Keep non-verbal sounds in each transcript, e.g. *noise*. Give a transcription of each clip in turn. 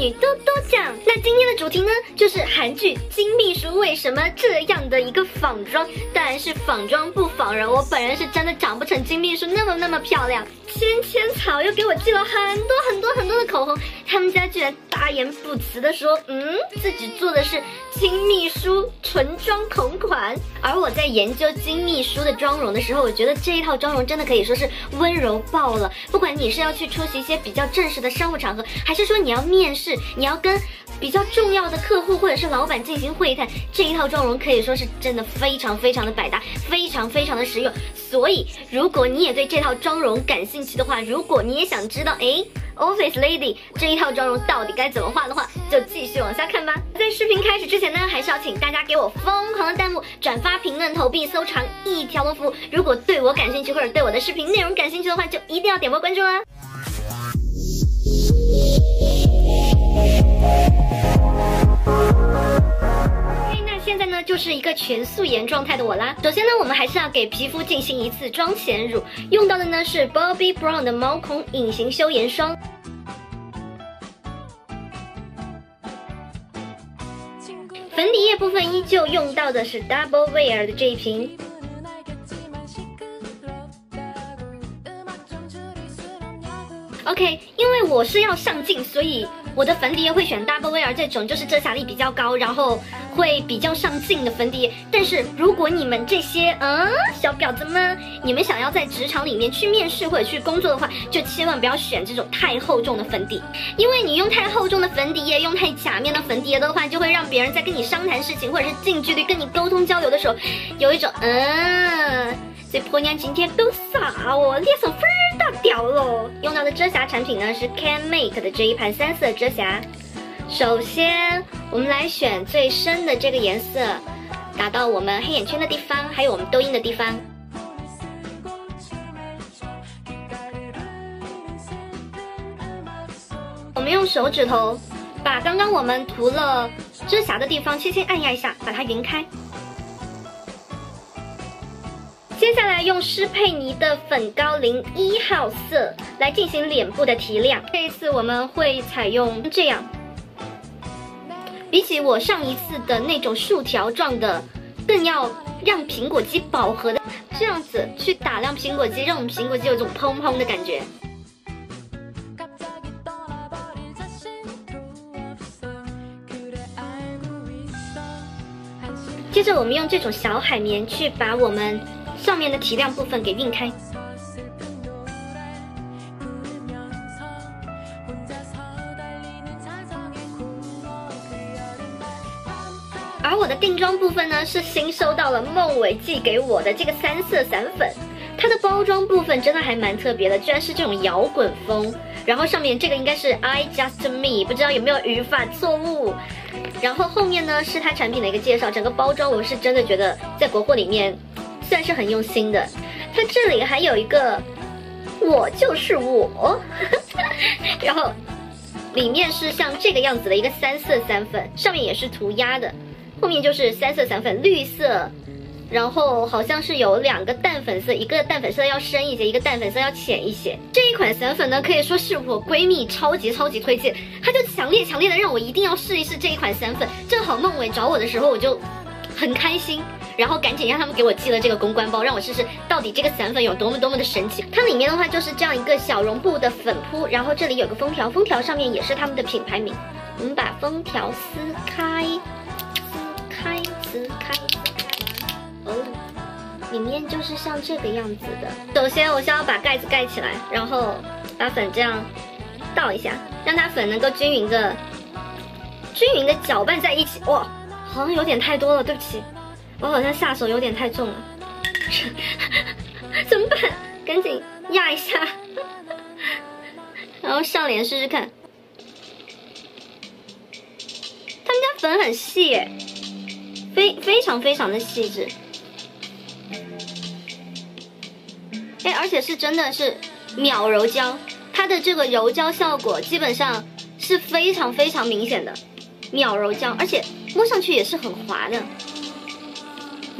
女多多酱。那今天的主题呢，就是韩剧《金秘书为什么这样的一个仿妆，当然是仿妆不仿人。我本人是真的长不成金秘书那么那么漂亮。芊芊草又给我寄了很多很多很多的口红，他们家居然大言不辞的说，嗯，自己做的是金秘书唇妆同款。而我在研究金秘书的妆容的时候，我觉得这一套妆容真的可以说是温柔爆了。不管你是要去出席一些比较正式的商务场合，还是说你要面试，你要跟比较重要的客户或者是老板进行会谈，这一套妆容可以说是真的非常非常的百搭，非常非常的实用。所以，如果你也对这套妆容感兴趣的话，如果你也想知道，哎，Office Lady 这一套妆容到底该怎么画的话，就继续往下看吧。在视频开始之前呢，还是要请大家给我我疯狂的弹幕、转发、评论、投币、收藏一条龙服务。如果对我感兴趣或者对我的视频内容感兴趣的话，就一定要点波关注啦啊！现在呢，就是一个全素颜状态的我啦。首先呢，我们还是要给皮肤进行一次妆前乳，用到的呢是 Bobbi Brown 的毛孔隐形修颜霜。粉底液部分依旧用到的是 Double Wear 的这一瓶。OK，因为我是要上镜，所以。我的粉底液会选 Double Wear 这种，就是遮瑕力比较高，然后会比较上镜的粉底液。但是如果你们这些嗯小婊子们，你们想要在职场里面去面试或者去工作的话，就千万不要选这种太厚重的粉底，因为你用太厚重的粉底液，用太假面的粉底液的话，就会让别人在跟你商谈事情或者是近距离跟你沟通交流的时候，有一种嗯，这婆娘今天都傻哦，脸上粉儿。掉了！用到的遮瑕产品呢是 Can Make 的这一盘三色遮瑕。首先，我们来选最深的这个颜色，打到我们黑眼圈的地方，还有我们痘印的地方。我们用手指头把刚刚我们涂了遮瑕的地方轻轻按压一下，把它匀开。接下来用施佩妮的粉膏零一号色来进行脸部的提亮。这一次我们会采用这样，比起我上一次的那种竖条状的，更要让苹果肌饱和的这样子去打亮苹果肌，让我们苹果肌有一种砰砰的感觉。接着我们用这种小海绵去把我们。上面的提亮部分给晕开，而我的定妆部分呢，是新收到了孟伟寄给我的这个三色散粉，它的包装部分真的还蛮特别的，居然是这种摇滚风，然后上面这个应该是 I just me，不知道有没有语法错误，然后后面呢是它产品的一个介绍，整个包装我是真的觉得在国货里面。算是很用心的，它这里还有一个“我就是我”，*laughs* 然后里面是像这个样子的一个三色散粉，上面也是涂鸦的，后面就是三色散粉，绿色，然后好像是有两个淡粉色，一个淡粉色要深一些，一个淡粉色要浅一些。这一款散粉呢，可以说是我闺蜜超级超级推荐，她就强烈强烈的让我一定要试一试这一款散粉。正好孟伟找我的时候，我就很开心。然后赶紧让他们给我寄了这个公关包，让我试试到底这个散粉有多么多么的神奇。它里面的话就是这样一个小绒布的粉扑，然后这里有个封条，封条上面也是他们的品牌名。我们把封条撕开，撕开，撕开，哦，里面就是像这个样子的。首先，我先要把盖子盖起来，然后把粉这样倒一下，让它粉能够均匀的、均匀的搅拌在一起。哇，好像有点太多了，对不起。我好像下手有点太重了，*laughs* 怎么办？赶紧压一下，然后上脸试试看。他们家粉很细，非非常非常的细致。哎，而且是真的是秒柔焦，它的这个柔焦效果基本上是非常非常明显的，秒柔焦，而且摸上去也是很滑的。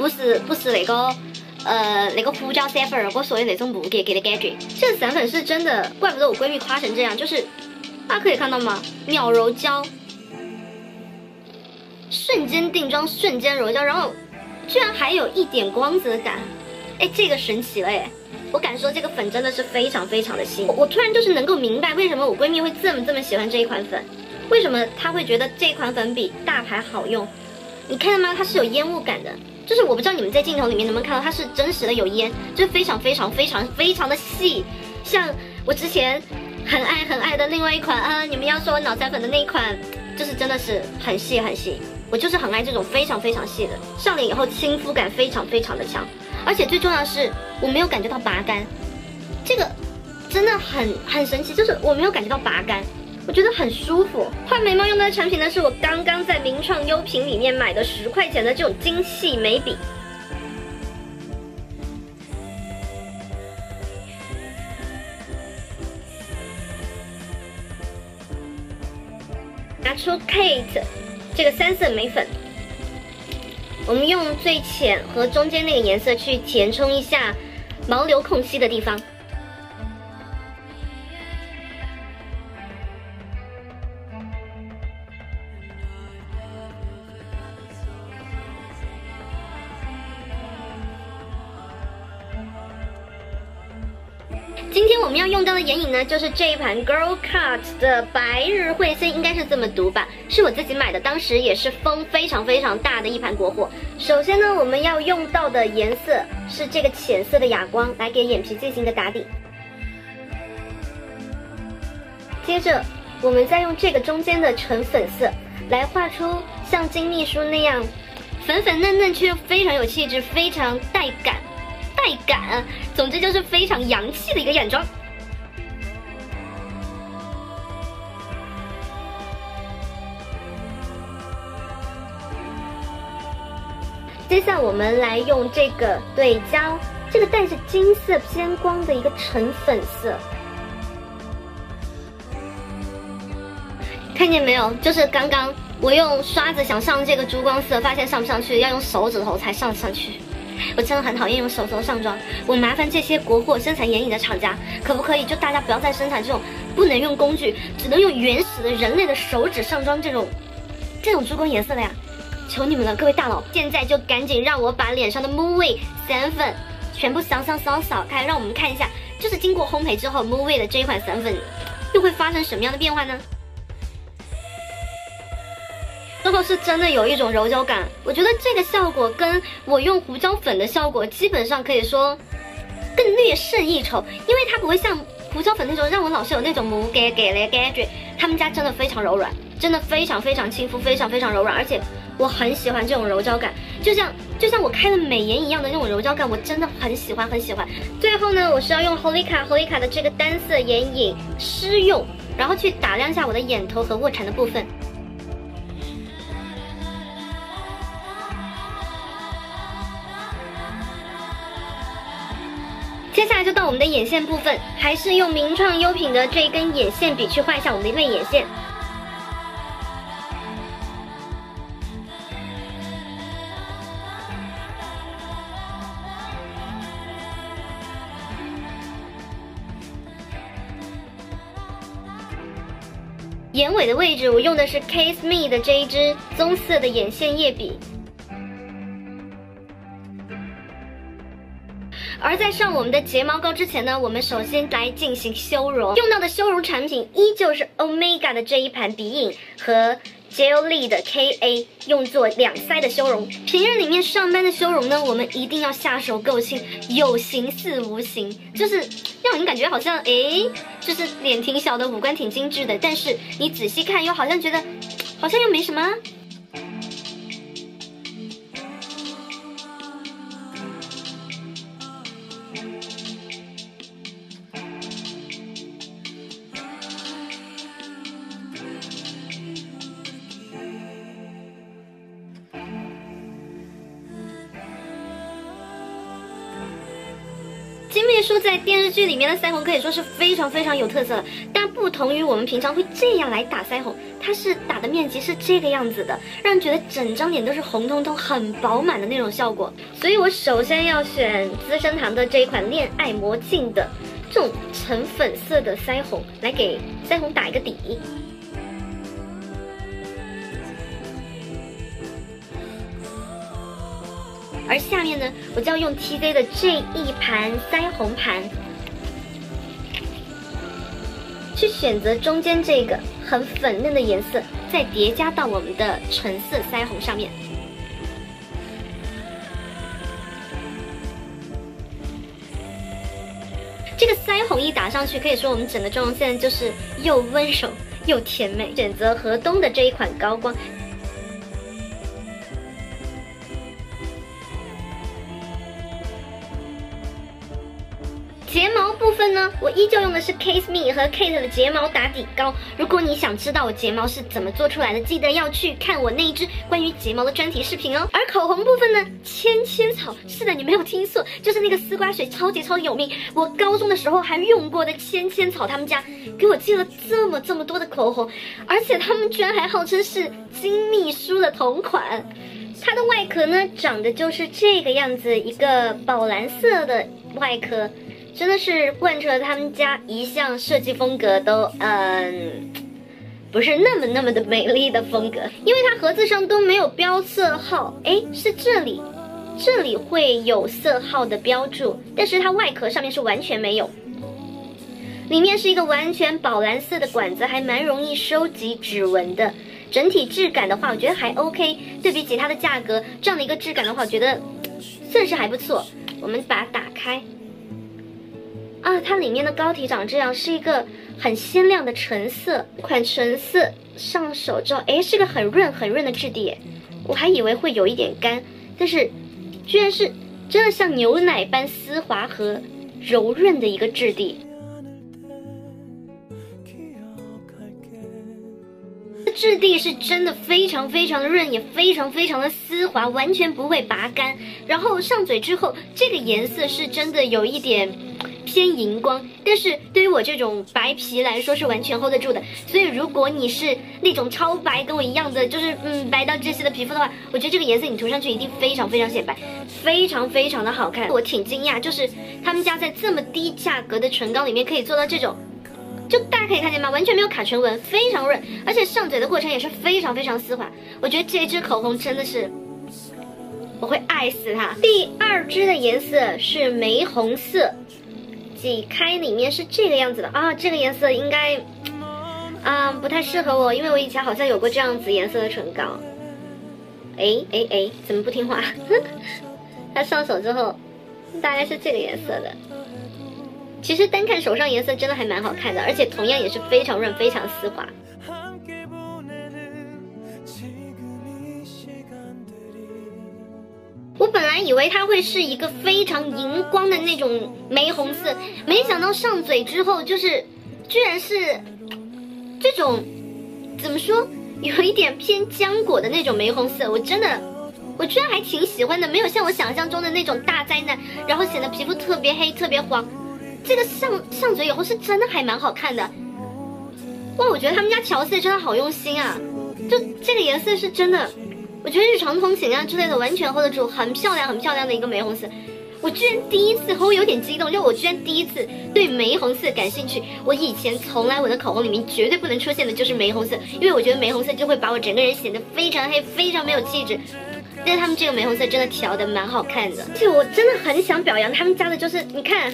不是不是那个，呃，那个胡椒散粉，我说的那种木格格的感觉。这个散粉是真的，怪不得我闺蜜夸成这样，就是大家可以看到吗？秒柔焦，瞬间定妆，瞬间柔焦，然后居然还有一点光泽感，哎，这个神奇了哎！我敢说这个粉真的是非常非常的新。我突然就是能够明白为什么我闺蜜会这么这么喜欢这一款粉，为什么她会觉得这款粉比大牌好用？你看到吗？它是有烟雾感的，就是我不知道你们在镜头里面能不能看到，它是真实的有烟，就是非常非常非常非常的细。像我之前很爱很爱的另外一款啊，你们要说我脑残粉的那一款，就是真的是很细很细。我就是很爱这种非常非常细的，上脸以后亲肤感非常非常的强。而且最重要的是，我没有感觉到拔干，这个真的很很神奇，就是我没有感觉到拔干，我觉得很舒服。画眉毛用到的产品呢，是我刚刚在名创优品里面买的十块钱的这种精细眉笔。拿出 Kate 这个三色眉粉。我们用最浅和中间那个颜色去填充一下毛流空隙的地方。用到的眼影呢，就是这一盘 Girl Cut 的白日彗星，应该是这么读吧？是我自己买的，当时也是风非常非常大的一盘国货。首先呢，我们要用到的颜色是这个浅色的哑光，来给眼皮进行一个打底。接着，我们再用这个中间的橙粉色，来画出像金秘书那样粉粉嫩嫩却又非常有气质、非常带感。带感，总之就是非常洋气的一个眼妆。接下来我们来用这个对焦，这个带着金色偏光的一个橙粉色，看见没有？就是刚刚我用刷子想上这个珠光色，发现上不上去，要用手指头才上上去。我真的很讨厌用手头上妆，我麻烦这些国货生产眼影的厂家，可不可以就大家不要再生产这种不能用工具，只能用原始的人类的手指上妆这种这种珠光颜色了呀？求你们了，各位大佬，现在就赶紧让我把脸上的 Movie 散粉全部扫扫扫扫开，让我们看一下，就是经过烘焙之后 Movie 的这一款散粉又会发生什么样的变化呢？之后是真的有一种柔焦感，我觉得这个效果跟我用胡椒粉的效果基本上可以说更略胜一筹，因为它不会像胡椒粉那种让我老是有那种母给给的感觉，他们家真的非常柔软，真的非常非常亲肤，非常非常柔软，而且我很喜欢这种柔焦感，就像就像我开了美颜一样的那种柔焦感，我真的很喜欢很喜欢。最后呢，我是要用 Holika Holika 的这个单色眼影湿用，然后去打亮一下我的眼头和卧蚕的部分。接下来就到我们的眼线部分，还是用名创优品的这一根眼线笔去画一下我们的泪眼线。尾的位置，我用的是 Kiss Me 的这一支棕色的眼线液笔。而在上我们的睫毛膏之前呢，我们首先来进行修容，用到的修容产品依旧是 Omega 的这一盘鼻影和 Jelly 的 KA，用作两腮的修容。平日里面上班的修容呢，我们一定要下手够轻，有形似无形，就是让人感觉好像哎，就是脸挺小的，五官挺精致的，但是你仔细看又好像觉得，好像又没什么。说在电视剧里面的腮红可以说是非常非常有特色的，但不同于我们平常会这样来打腮红，它是打的面积是这个样子的，让人觉得整张脸都是红彤彤、很饱满的那种效果。所以我首先要选资生堂的这一款恋爱魔镜的这种橙粉色的腮红来给腮红打一个底。而下面呢，我就要用 T Z 的这一盘腮红盘，去选择中间这个很粉嫩的颜色，再叠加到我们的橙色腮红上面。这个腮红一打上去，可以说我们整个妆容现在就是又温柔又甜美。选择河东的这一款高光。分呢，我依旧用的是 Kiss Me 和 Kate 的睫毛打底膏。如果你想知道我睫毛是怎么做出来的，记得要去看我那一支关于睫毛的专题视频哦。而口红部分呢，千千草，是的，你没有听错，就是那个丝瓜水，超级超级有名。我高中的时候还用过的千千草，他们家给我寄了这么这么多的口红，而且他们居然还号称是金秘书的同款。它的外壳呢，长得就是这个样子，一个宝蓝色的外壳。真的是贯彻了他们家一向设计风格都嗯，不是那么那么的美丽的风格，因为它盒子上都没有标色号，哎，是这里，这里会有色号的标注，但是它外壳上面是完全没有。里面是一个完全宝蓝色的管子，还蛮容易收集指纹的。整体质感的话，我觉得还 OK。对比起它的价格，这样的一个质感的话，我觉得算是还不错。我们把它打开。啊，它里面的膏体长这样，是一个很鲜亮的橙色，款橙色上手之后，哎，是个很润很润的质地，我还以为会有一点干，但是居然是真的像牛奶般丝滑和柔润的一个质地。质地是真的非常非常的润，也非常非常的丝滑，完全不会拔干。然后上嘴之后，这个颜色是真的有一点。偏荧光，但是对于我这种白皮来说是完全 hold 得住的。所以如果你是那种超白，跟我一样的，就是嗯白到窒息的皮肤的话，我觉得这个颜色你涂上去一定非常非常显白，非常非常的好看。我挺惊讶，就是他们家在这么低价格的唇膏里面可以做到这种，就大家可以看见吗？完全没有卡唇纹，非常润，而且上嘴的过程也是非常非常丝滑。我觉得这支口红真的是，我会爱死它。第二支的颜色是玫红色。挤开里面是这个样子的啊，这个颜色应该啊不太适合我，因为我以前好像有过这样子颜色的唇膏。哎哎哎，怎么不听话？*laughs* 它上手之后大概是这个颜色的。其实单看手上颜色真的还蛮好看的，而且同样也是非常润、非常丝滑。以为它会是一个非常荧光的那种玫红色，没想到上嘴之后就是，居然是这种，怎么说，有一点偏浆果的那种玫红色。我真的，我居然还挺喜欢的，没有像我想象中的那种大灾难，然后显得皮肤特别黑、特别黄。这个上上嘴以后是真的还蛮好看的。哇，我觉得他们家调色真的好用心啊，就这个颜色是真的。我觉得日常通勤啊之类的完全 hold 得住，很漂亮很漂亮的一个玫红色。我居然第一次，我有点激动，就我居然第一次对玫红色感兴趣。我以前从来我的口红里面绝对不能出现的就是玫红色，因为我觉得玫红色就会把我整个人显得非常黑，非常没有气质。但是他们这个玫红色真的调的蛮好看的，就我真的很想表扬他们家的，就是你看。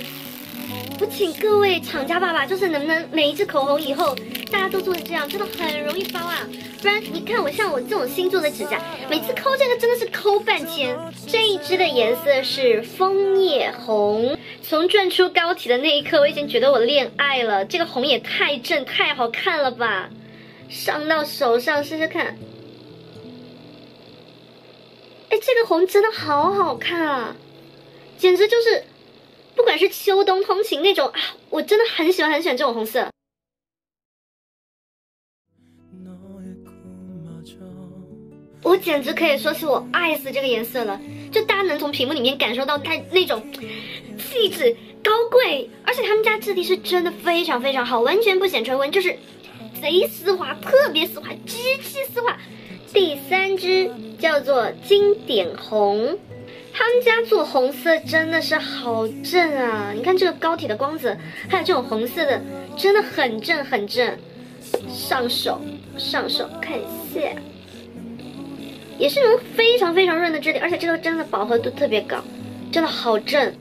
我请各位厂家爸爸，就是能不能每一支口红以后大家都做成这样，真的很容易包啊！不然你看我像我这种星座的指甲，每次抠这个真的是抠半天。这一支的颜色是枫叶红，从转出膏体的那一刻，我已经觉得我恋爱了。这个红也太正太好看了吧！上到手上试试看，哎，这个红真的好好看啊，简直就是。不管是秋冬通勤那种啊，我真的很喜欢很喜欢这种红色。我简直可以说是我爱死这个颜色了，就大家能从屏幕里面感受到它那种气质高贵，而且他们家质地是真的非常非常好，完全不显唇纹，就是贼丝滑，特别丝滑，极其丝滑。第三支叫做经典红。他们家做红色真的是好正啊！你看这个高铁的光泽，还有这种红色的，真的很正很正。上手，上手，看一下，也是那种非常非常润的质地，而且这个真的饱和度特别高，真的好正。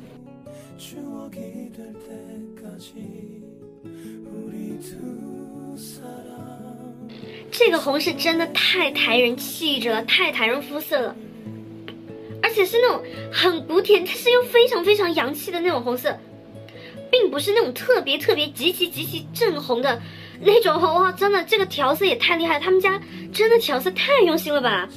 这个红是真的太抬人气质了，太抬人肤色了。而且是那种很古典，但是又非常非常洋气的那种红色，并不是那种特别特别极其极其正红的那种红哇！真的，这个调色也太厉害，他们家真的调色太用心了吧，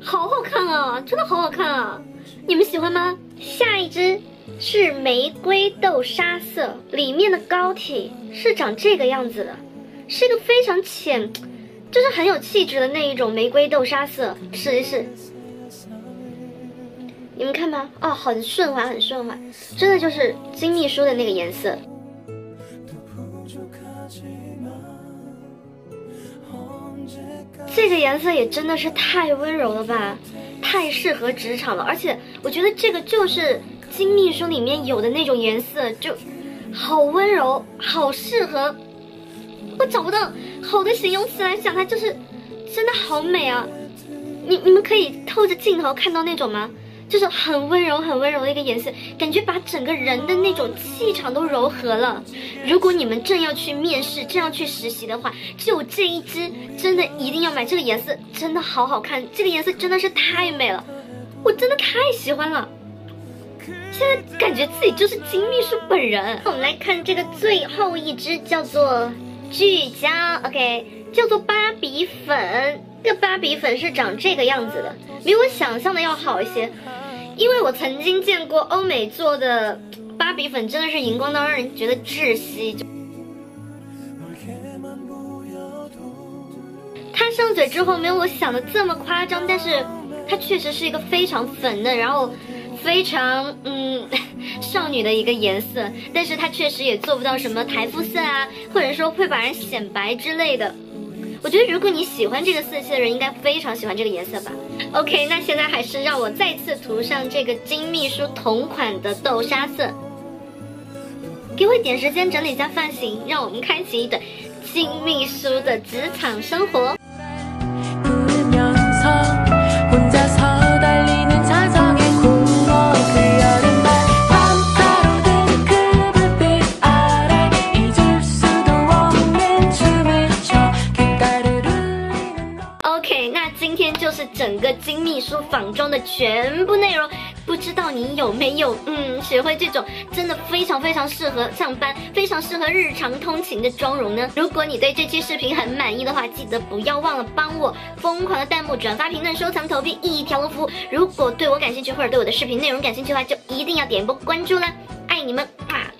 好好看啊，真的好好看啊！你们喜欢吗？下一支是玫瑰豆沙色，里面的膏体是长这个样子的，是一个非常浅，就是很有气质的那一种玫瑰豆沙色，试一试。你们看吧，哦，很顺滑，很顺滑，真的就是金秘书的那个颜色。这个颜色也真的是太温柔了吧，太适合职场了。而且我觉得这个就是金秘书里面有的那种颜色，就好温柔，好适合。我找不到好的形容词来讲它，就是真的好美啊！你你们可以透着镜头看到那种吗？就是很温柔、很温柔的一个颜色，感觉把整个人的那种气场都柔和了。如果你们正要去面试、正要去实习的话，就这一支，真的一定要买这个颜色，真的好好看，这个颜色真的是太美了，我真的太喜欢了。现在感觉自己就是金秘书本人。我们来看这个最后一支，叫做聚焦，OK，叫做芭比粉。这芭比粉是长这个样子的，比我想象的要好一些。因为我曾经见过欧美做的芭比粉，真的是荧光到让人觉得窒息。它上嘴之后没有我想的这么夸张，但是它确实是一个非常粉嫩，然后非常嗯 *laughs* 少女的一个颜色。但是它确实也做不到什么台肤色啊，或者说会把人显白之类的。我觉得如果你喜欢这个色系的人，应该非常喜欢这个颜色吧。OK，那现在还是让我再次涂上这个金秘书同款的豆沙色。给我一点时间整理一下发型，让我们开启一段金秘书的职场生活。仿妆的全部内容，不知道你有没有嗯学会这种真的非常非常适合上班、非常适合日常通勤的妆容呢？如果你对这期视频很满意的话，记得不要忘了帮我疯狂的弹幕、转发、评论、收藏、投币一条龙服务。如果对我感兴趣或者对我的视频内容感兴趣的话，就一定要点一波关注啦！爱你们啊！